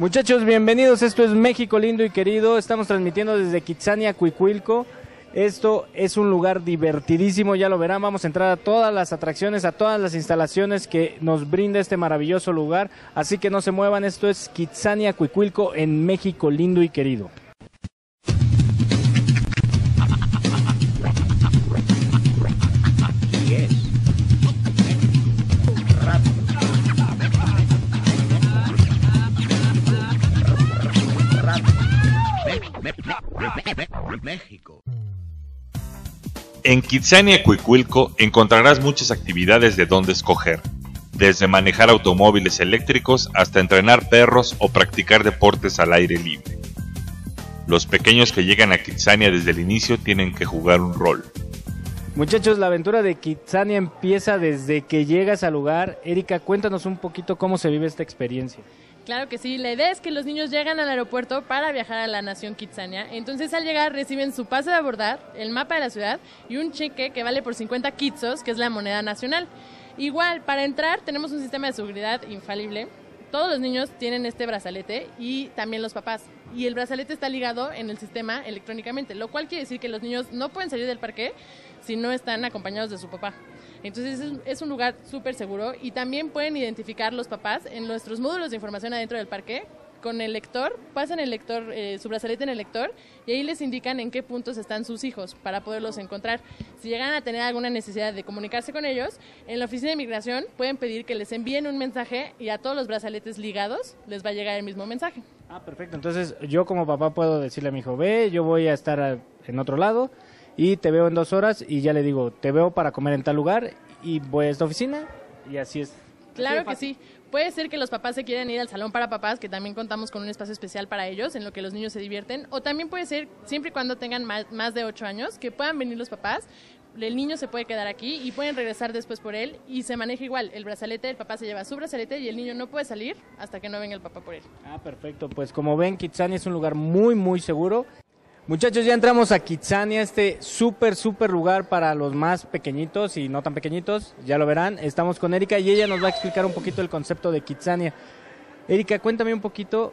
Muchachos, bienvenidos. Esto es México lindo y querido. Estamos transmitiendo desde Kitsania, Cuicuilco. Esto es un lugar divertidísimo, ya lo verán. Vamos a entrar a todas las atracciones, a todas las instalaciones que nos brinda este maravilloso lugar. Así que no se muevan. Esto es Kitsania, Cuicuilco en México lindo y querido. En Kitsania, Cuicuilco, encontrarás muchas actividades de donde escoger, desde manejar automóviles eléctricos hasta entrenar perros o practicar deportes al aire libre. Los pequeños que llegan a Kitsania desde el inicio tienen que jugar un rol. Muchachos, la aventura de Kitsania empieza desde que llegas al lugar. Erika, cuéntanos un poquito cómo se vive esta experiencia. Claro que sí, la idea es que los niños llegan al aeropuerto para viajar a la nación Kitsania. Entonces al llegar reciben su pase de abordar, el mapa de la ciudad y un cheque que vale por 50 kitsos, que es la moneda nacional. Igual, para entrar tenemos un sistema de seguridad infalible. Todos los niños tienen este brazalete y también los papás. Y el brazalete está ligado en el sistema electrónicamente, lo cual quiere decir que los niños no pueden salir del parque si no están acompañados de su papá. Entonces es, un lugar súper seguro y también pueden identificar los papás en nuestros módulos de información adentro del parque con el lector, pasan el lector, eh, su brazalete en el lector y ahí les indican en qué puntos están sus hijos para poderlos encontrar. Si llegan a tener alguna necesidad de comunicarse con ellos, en la oficina de inmigración pueden pedir que les envíen un mensaje y a todos los brazaletes ligados les va a llegar el mismo mensaje. Ah, perfecto. Entonces yo como papá puedo decirle a mi hijo, ve, yo voy a estar en otro lado y te veo en dos horas y ya le digo, te veo para comer en tal lugar y voy a esta oficina y así es. Claro que sí. Puede ser que los papás se quieran ir al salón para papás, que también contamos con un espacio especial para ellos, en lo que los niños se divierten. O también puede ser, siempre y cuando tengan más, más de ocho años, que puedan venir los papás, el niño se puede quedar aquí y pueden regresar después por él y se maneja igual. El brazalete, el papá se lleva su brazalete y el niño no puede salir hasta que no venga el papá por él. Ah, perfecto. Pues como ven, Kitsani es un lugar muy, muy seguro. Muchachos, ya entramos a Kitsania, este súper, súper lugar para los más pequeñitos y no tan pequeñitos, ya lo verán. Estamos con Erika y ella nos va a explicar un poquito el concepto de Kitsania. Erika, cuéntame un poquito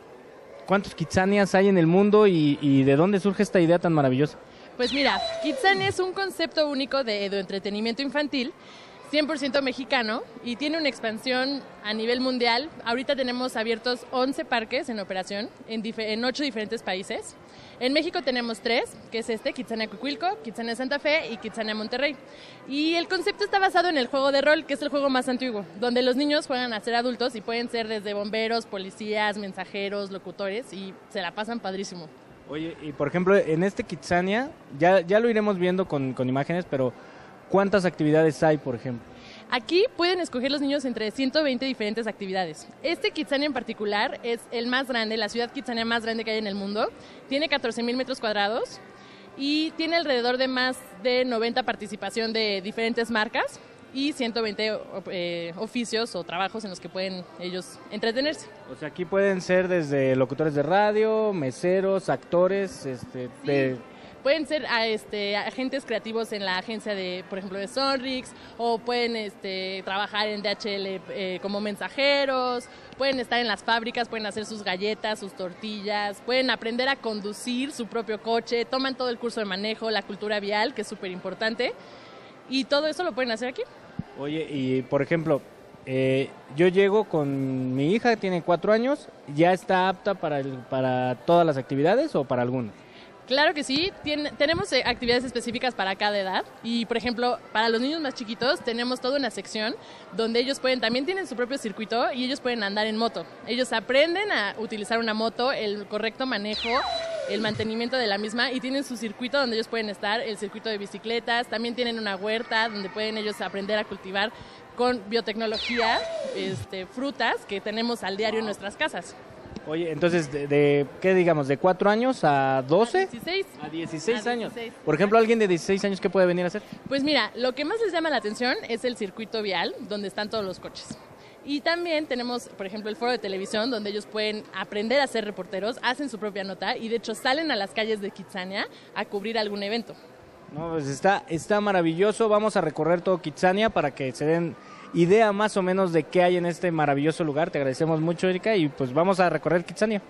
cuántos Kitsanias hay en el mundo y, de dónde surge esta idea tan maravillosa. Pues mira, Kitsania es un concepto único de entretenimiento infantil 100% mexicano y tiene una expansión a nivel mundial. Ahorita tenemos abiertos 11 parques en operación en, en 8 diferentes países. En México tenemos tres, que es este, Kitsania Cuicuilco, Kitsania Santa Fe y Kitsania Monterrey. Y el concepto está basado en el juego de rol, que es el juego más antiguo, donde los niños juegan a ser adultos y pueden ser desde bomberos, policías, mensajeros, locutores y se la pasan padrísimo. Oye, y por ejemplo, en este Kitsania, ya, ya lo iremos viendo con, con imágenes, pero ¿cuántas actividades hay, por ejemplo? Aquí pueden escoger los niños entre 120 diferentes actividades. Este Kitsania en particular es el más grande, la ciudad Kitsania más grande que hay en el mundo. Tiene 14 mil metros cuadrados y tiene alrededor de más de 90 participación de diferentes marcas y 120 eh, oficios o trabajos en los que pueden ellos entretenerse. O sea, aquí pueden ser desde locutores de radio, meseros, actores, este, de pueden ser este, agentes creativos en la agencia de, por ejemplo, de Sonrix, o pueden este, trabajar en DHL eh, como mensajeros, pueden estar en las fábricas, pueden hacer sus galletas, sus tortillas, pueden aprender a conducir su propio coche, toman todo el curso de manejo, la cultura vial, que es súper importante, y todo eso lo pueden hacer aquí. Oye, y por ejemplo, eh, yo llego con mi hija, tiene cuatro años, ¿ya está apta para, el, para todas las actividades o para algunas? Claro que sí, tenemos eh, actividades específicas para cada edad y, por ejemplo, para los niños más chiquitos tenemos toda una sección donde ellos pueden, también tienen su propio circuito y ellos pueden andar en moto. Ellos aprenden a utilizar una moto, el correcto manejo, el mantenimiento de la misma y tienen su circuito donde ellos pueden estar, el circuito de bicicletas, también tienen una huerta donde pueden ellos aprender a cultivar con biotecnología este, frutas que tenemos al diario en nuestras casas. Oye, entonces, de, ¿qué digamos? ¿De 4 años a 12? A 16. A 16 años. Por ejemplo, alguien de 16 años, ¿qué puede venir a hacer? Pues mira, lo que más les llama la atención es el circuito vial, donde están todos los coches. Y también tenemos, por ejemplo, el foro de televisión, donde ellos pueden aprender a ser reporteros, hacen su propia nota y de hecho salen a las calles de Kitsania a cubrir algún evento. No, pues está, está maravilloso. Vamos a recorrer todo Kitsania para que se den idea más o menos de qué hay en este maravilloso lugar. Te agradecemos mucho, Erika, y pues vamos a recorrer Kitsania.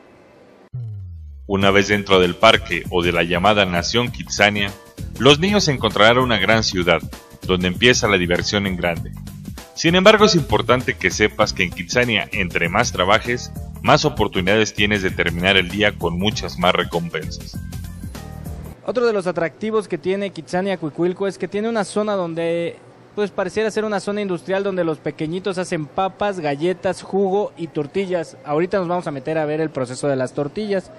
Una vez dentro del parque o de la llamada Nación Kitsania, los niños encontrarán una gran ciudad, donde empieza la diversión en grande. Sin embargo, es importante que sepas que en Kitsania, entre más trabajes, más oportunidades tienes de terminar el día con muchas más recompensas. Otro de los atractivos que tiene Kitsania Cuicuilco es que tiene una zona donde pues pareciera ser una zona industrial donde los pequeñitos hacen papas, galletas, jugo y tortillas. Ahorita nos vamos a meter a ver el proceso de las tortillas.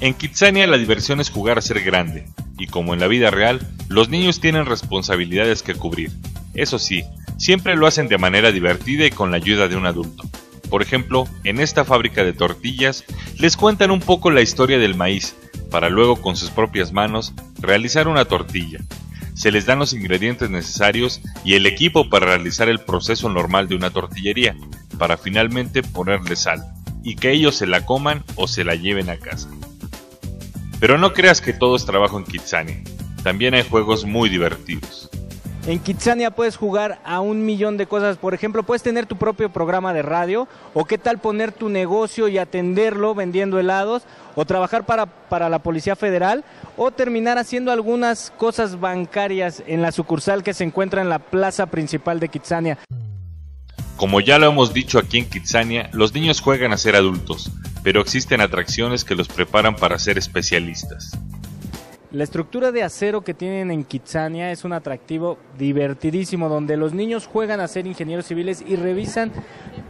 En Kitsania la diversión es jugar a ser grande, y como en la vida real, los niños tienen responsabilidades que cubrir. Eso sí, siempre lo hacen de manera divertida y con la ayuda de un adulto. Por ejemplo, en esta fábrica de tortillas les cuentan un poco la historia del maíz, para luego con sus propias manos realizar una tortilla. Se les dan los ingredientes necesarios y el equipo para realizar el proceso normal de una tortillería, para finalmente ponerle sal, y que ellos se la coman o se la lleven a casa. Pero no creas que todo es trabajo en Kitsania, también hay juegos muy divertidos. En Kitsania puedes jugar a un millón de cosas. Por ejemplo, puedes tener tu propio programa de radio. O qué tal poner tu negocio y atenderlo vendiendo helados. O trabajar para, para la Policía Federal. O terminar haciendo algunas cosas bancarias en la sucursal que se encuentra en la plaza principal de Kitsania. Como ya lo hemos dicho aquí en Kitsania, los niños juegan a ser adultos, pero existen atracciones que los preparan para ser especialistas. La estructura de acero que tienen en Kitsania es un atractivo divertidísimo donde los niños juegan a ser ingenieros civiles y revisan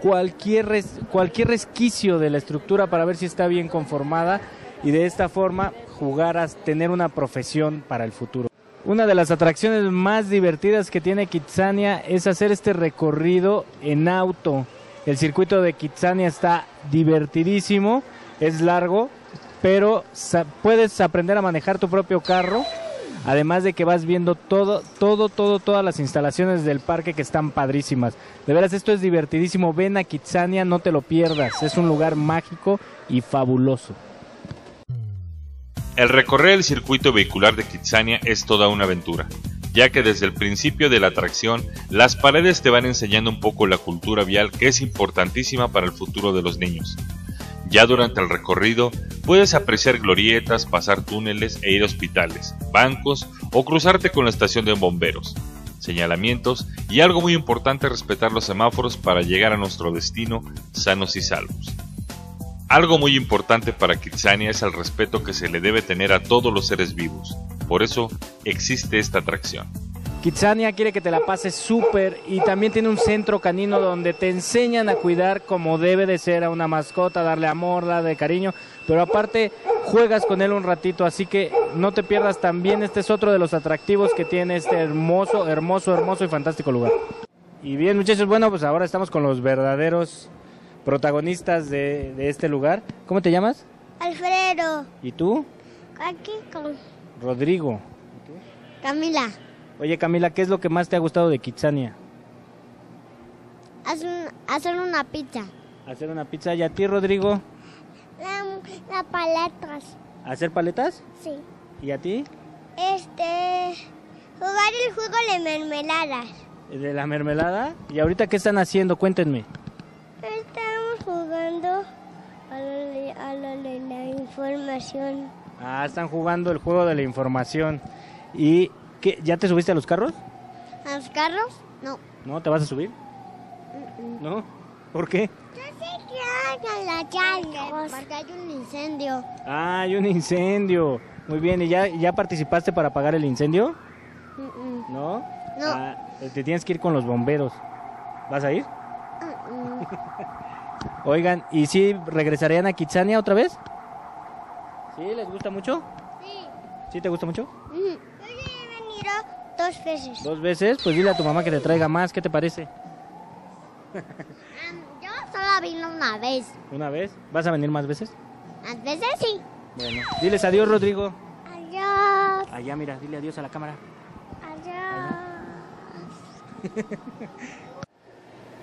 cualquier, res- cualquier resquicio de la estructura para ver si está bien conformada y de esta forma jugar a tener una profesión para el futuro. Una de las atracciones más divertidas que tiene Kitsania es hacer este recorrido en auto. El circuito de Kitsania está divertidísimo, es largo, pero puedes aprender a manejar tu propio carro, además de que vas viendo todo, todo, todo, todas las instalaciones del parque que están padrísimas. De veras, esto es divertidísimo. Ven a Kitsania, no te lo pierdas. Es un lugar mágico y fabuloso. El recorrer el circuito vehicular de Kitsania es toda una aventura, ya que desde el principio de la atracción las paredes te van enseñando un poco la cultura vial que es importantísima para el futuro de los niños. Ya durante el recorrido puedes apreciar glorietas, pasar túneles e ir a hospitales, bancos o cruzarte con la estación de bomberos, señalamientos y algo muy importante respetar los semáforos para llegar a nuestro destino sanos y salvos. Algo muy importante para Kitsania es el respeto que se le debe tener a todos los seres vivos. Por eso existe esta atracción. Kitsania quiere que te la pases súper y también tiene un centro canino donde te enseñan a cuidar como debe de ser a una mascota, darle amor, darle cariño, pero aparte juegas con él un ratito, así que no te pierdas también, este es otro de los atractivos que tiene este hermoso, hermoso, hermoso y fantástico lugar. Y bien muchachos, bueno, pues ahora estamos con los verdaderos protagonistas de, de este lugar. ¿Cómo te llamas? Alfredo, ¿Y tú? aquí con Rodrigo. Camila. Oye Camila, ¿qué es lo que más te ha gustado de Kitsania? Hacer una pizza. Hacer una pizza. ¿Y a ti, Rodrigo? La, la paletas, ¿Hacer paletas? sí. ¿Y a ti? Este, jugar el juego de mermeladas. ¿De la mermelada? ¿Y ahorita qué están haciendo? Cuéntenme. Estamos jugando a de- a lo de la información. Ah, están jugando el juego de la información. ¿Y qué? ¿Ya te subiste a los carros? ¿A los carros? No. ¿No? ¿Te vas a subir? ¿No? ¿Por qué? Yo la charla. Porque hay un incendio. Ah, hay un incendio. Muy bien, ¿y ya, ya participaste para apagar el incendio? Mm, ¿No? No. Ah, te tienes que ir con los bomberos. ¿Vas a ir? Oigan, ¿y si regresarían a Kitsania otra vez? ¿Sí? ¿Les gusta mucho? Sí. ¿Sí te gusta mucho? Mm. Venido dos veces. ¿Dos veces? Pues dile a tu mamá que te traiga más. ¿Qué te parece? Am, yo solo vine una vez. ¿Una vez? ¿Vas a venir más veces? Más veces sí. Bueno. Diles adiós, Rodrigo. Adiós. Allá, mira, dile adiós a la cámara. Adiós.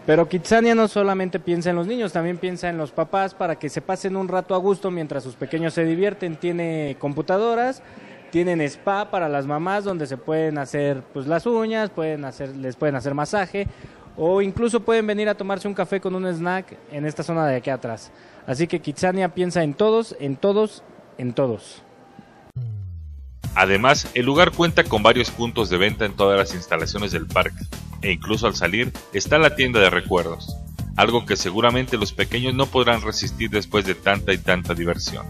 Pero Kitsania no solamente piensa en los niños, también piensa en los papás para que se pasen un rato a gusto mientras sus pequeños se divierten. Tiene computadoras, tienen spa para las mamás donde se pueden hacer pues las uñas, pueden hacer, les pueden hacer masaje o incluso pueden venir a tomarse un café con un snack en esta zona de aquí atrás. Así que Kitsania piensa en todos, en todos, en todos. Además, el lugar cuenta con varios puntos de venta en todas las instalaciones del parque, e incluso al salir está la tienda de recuerdos, algo que seguramente los pequeños no podrán resistir después de tanta y tanta diversión.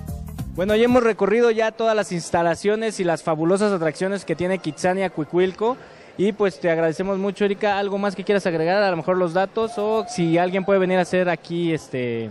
Bueno, ya hemos recorrido ya todas las instalaciones y las fabulosas atracciones que tiene Kitsania Cuicuilco. Y pues te agradecemos mucho, Erika. ¿Algo más que quieras agregar? A lo mejor los datos o si alguien puede venir a hacer aquí, este,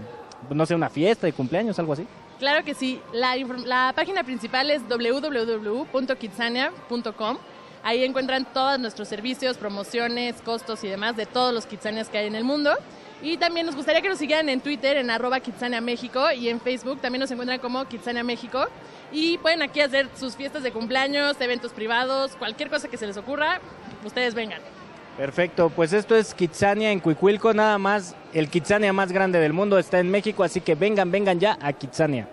no sé, una fiesta de cumpleaños, algo así. Claro que sí. La, la página principal es www.kitsania.com. Ahí encuentran todos nuestros servicios, promociones, costos y demás de todos los Kitsanias que hay en el mundo. Y también nos gustaría que nos siguieran en Twitter, en arroba Kitsania México, y en Facebook también nos encuentran como Kitsania México. Y pueden aquí hacer sus fiestas de cumpleaños, eventos privados, cualquier cosa que se les ocurra, ustedes vengan. Perfecto, pues esto es Kitsania en Cuicuilco, nada más el Kitsania más grande del mundo está en México, así que vengan, vengan ya a Kitsania.